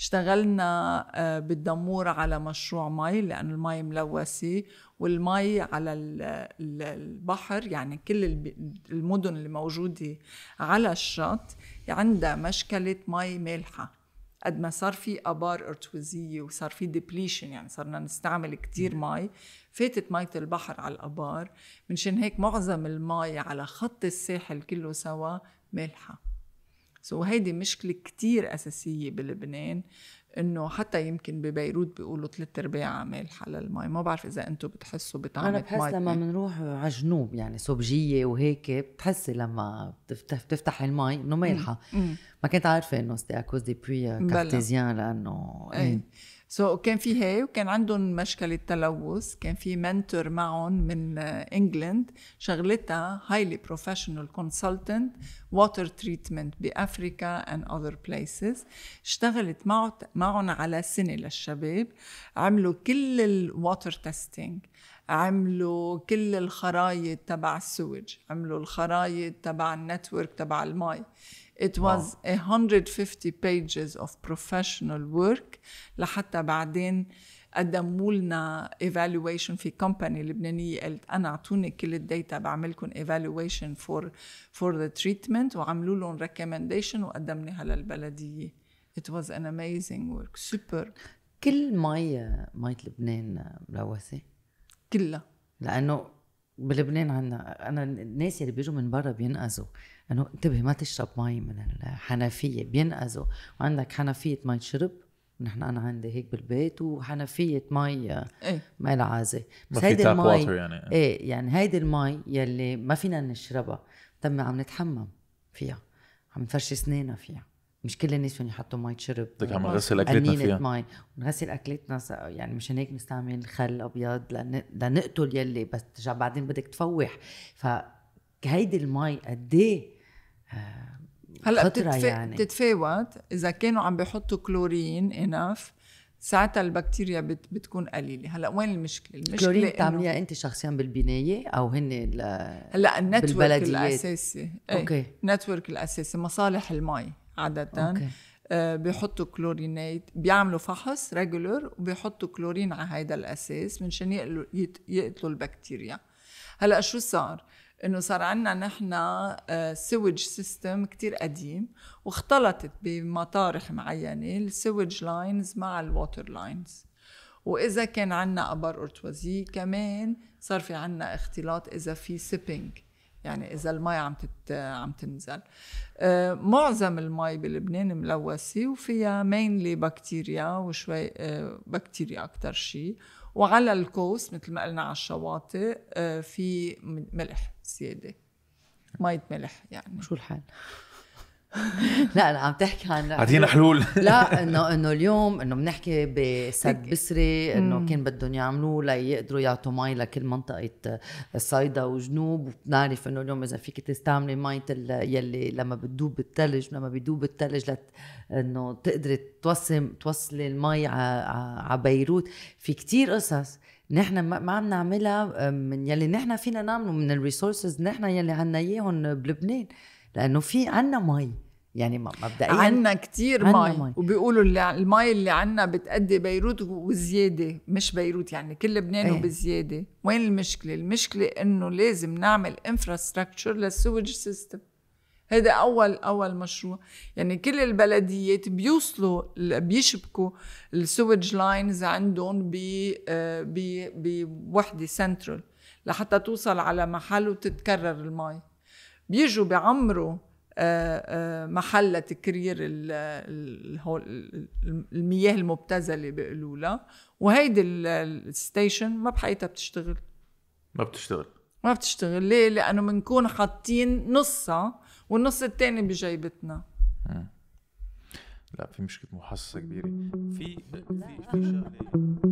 اشتغلنا آه، بالدمور على مشروع مي لأنه المي ملوثة والمي على البحر يعني كل المدن اللي موجودة على الشط عندها مشكلة مي مالحة. قد ما صار في أبار إرتوازية وصار في depletion يعني صرنا نستعمل كتير مي. فاتت مية البحر على الأبار منشان هيك معظم المي على خط الساحل كله سوا مالحة. سو so هيدي مشكلة كتير أساسية بلبنان إنه حتى يمكن ببيروت بيقولوا ثلاث أرباع مالحه للمي ما بعرف إذا أنتم بتحسوا بطعم أنا بحس لما بنروح على الجنوب يعني صوبجيه وهيك بتحسي لما بتفتح المي إنه مالحه ما كنت عارفة إنه ستي اكوز دي بوي كارتيزيان لأنه إيه. سو so, كان في هي وكان عندهم مشكلة تلوث كان في منتور معهم من انجلند شغلتها highly professional consultant water treatment بأفريكا and other places اشتغلت معه معهم على سنة للشباب. عملوا كل ال water testing عملوا كل الخرايط تبع ال sewage عملوا الخرايط تبع ال network تبع المي It was wow. 150 pages of professional work لحتى بعدين قدموا لنا evaluation في company لبنانية. قالت أنا أعطوني كل ال data بعمل لكم evaluation for for the treatment وعملوا لهم recommendation وقدمناها للبلدية. It was an amazing work. Super. كل مي مية لبنان ملوثة؟ كلها. لأنه بلبنان عنا أنا الناس اللي بيجوا من برا بينقذوا أنه انتبه ما تشرب مي من الحنفية بينقذوا وعندك حنفية مي شرب نحن أنا عندي هيك بالبيت وحنفية مي إيه. مي العازة. بس هيدي المي يعني. إيه يعني هيدي المي يلي ما فينا نشربها تم عم نتحمم فيها عم نفرش اسناننا فيها. مش كل الناس فيهم يحطوا مي شرب بدك عم نغسل أكلتنا فيها. مي ونغسل أكلتنا يعني مشان هيك بنستعمل خل أبيض لنقتل يلي بس بعدين بدك تفوح. فهيدي المي قد إيه؟ هلأ بتتف... يعني. بتتفاوت. إذا كانوا عم بيحطوا كلورين enough ساعتها البكتيريا بت... بتكون قليلة. هلأ وين المشكلة؟ المشكلة كلورين بتعمليها أنت شخصيا بالبناية أو هن ال... هلأ ال network الأساسي. okay. ال network الأساسي مصالح المي okay. آه بيحطوا كلورينات بيعملوا فحص regular وبيحطوا كلورين على هيدا الأساس منشان يقتلوا يقتلوا البكتيريا. هلأ شو صار؟ إنه صار عندنا نحن sewage system كتير قديم واختلطت بمطارح معينة ال sewage lines مع ال water lines وإذا كان عندنا ابار أرتوازي كمان صار في عندنا اختلاط إذا في seeping يعني إذا المي عم تت... عم تنزل. آه معظم المي بلبنان ملوثة وفيها mainly بكتيريا وشوي بكتيريا أكثر شيء وعلى ال coast مثل ما قلنا على الشواطئ آه في ملح زيادة. مية ملح يعني. شو الحال؟ لا أنا عم تحكي عن اعطينا حلول. لا إنه إنه اليوم إنه بنحكي بسد بسري إنه كان بدهم يعملوه ليقدروا يعطوا مي لكل منطقة الصيدا وجنوب. وبنعرف إنه اليوم إذا فيك تستعملي مي يلي لما بتدوب بالثلج لما بيدوب الثلج لت إنه تقدري توصل توصلي المي على بيروت. في كتير قصص نحن ما عم نعملها من يلي نحن فينا نعمله من ال resources نحن يلي عنا إياهم بلبنان. لأنه في عنا مي. يعني مبدئيا عنا كتير مي. مي. وبيقولوا اللي المي اللي عنا بتأدي بيروت وزيادة مش بيروت يعني كل لبنان إيه؟ وبزياده وين المشكلة؟ المشكلة إنه لازم نعمل infrastructure لل sewage system هذا أول أول مشروع. يعني كل البلديات بيوصلوا بيشبكوا ال sewage lines عندهم ب بوحدة سنترال لحتى توصل على محل وتتكرر المي. بيجوا بيعمروا آه، آه، محل لتكرير المياه المبتذلة بيقولوا لها. وهيدي ال station ما بحياتها بتشتغل. ما بتشتغل. ما بتشتغل. ليه؟ لأنه بنكون حاطين نصها والنص الثاني بجيبتنا. لا في مشكلة محصصه كبيرة. في في في شغلة.